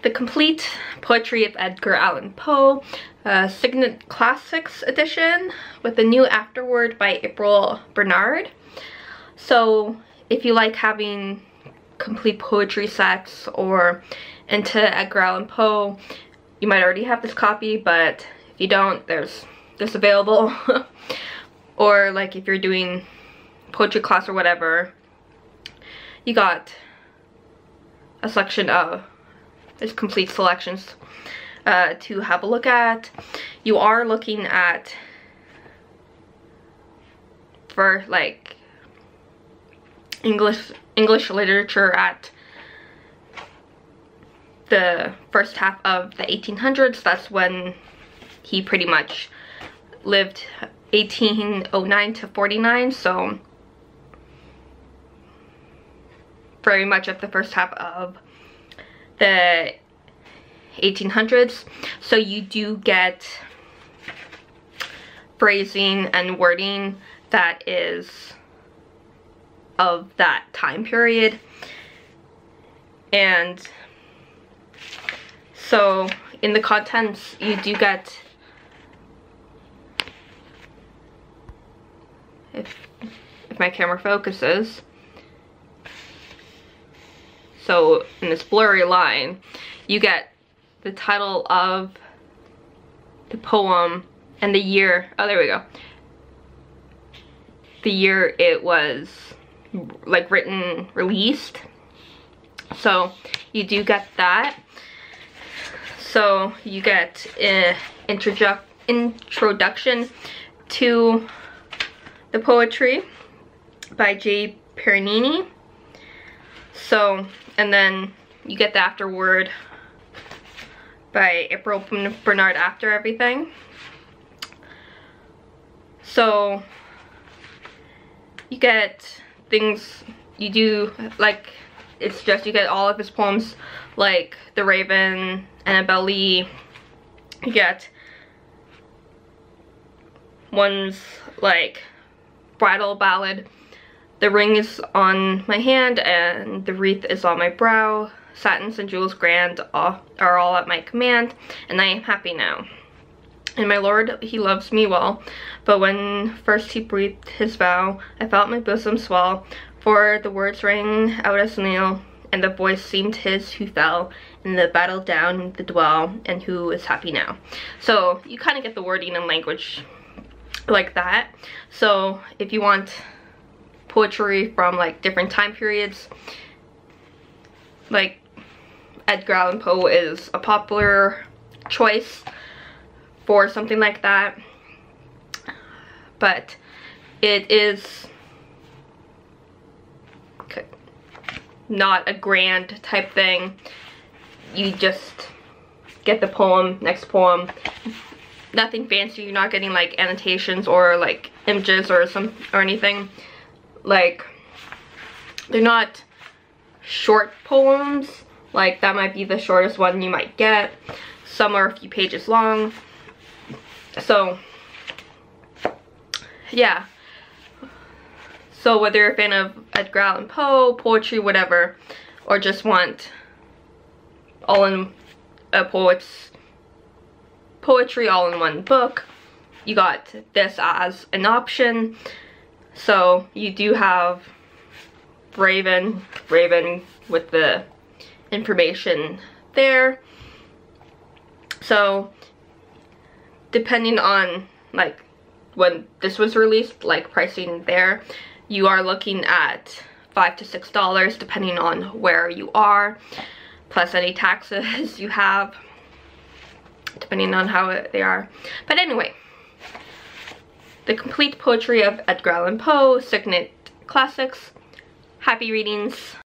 The Complete Poetry of Edgar Allan Poe, uh, Signet Classics edition with the new afterword by April Bernard. So if you like having complete poetry sets or into Edgar Allan Poe, you might already have this copy, but if you don't, there's this available. or like if you're doing poetry class or whatever, you got a selection of there's complete selections uh, to have a look at. You are looking at for like English English literature at the first half of the 1800s. That's when he pretty much lived 1809 to 49. So very much of the first half of the 1800s. So you do get phrasing and wording that is of that time period. And so in the contents you do get if if my camera focuses so in this blurry line, you get the title of the poem and the year. Oh, there we go. The year it was like written, released. So you do get that. So you get eh, an introdu introduction to the poetry by J. Parini. So and then you get the afterword by April Bernard after everything. So you get things you do like it's just you get all of his poems like The Raven, Annabel Lee. You get ones like Bridal Ballad the ring is on my hand and the wreath is on my brow. Satins and jewels grand are all at my command, and I am happy now. And my lord, he loves me well, but when first he breathed his vow, I felt my bosom swell, for the words rang out as nail, and the voice seemed his who fell in the battle down the dwell, and who is happy now. So you kind of get the wording and language like that. So if you want poetry from like different time periods. Like Edgar Allan Poe is a popular choice for something like that. But it is not a grand type thing. You just get the poem, next poem. Nothing fancy, you're not getting like annotations or like images or some or anything like they're not short poems. Like that might be the shortest one you might get. Some are a few pages long. So yeah. So whether you're a fan of Edgar Allan Poe poetry whatever or just want all in a poet's poetry all in one book you got this as an option so you do have Raven, Raven with the information there. So depending on like when this was released, like pricing there, you are looking at five to six dollars depending on where you are, plus any taxes you have, depending on how they are. But anyway, the Complete Poetry of Edgar Allan Poe, Signet Classics. Happy readings.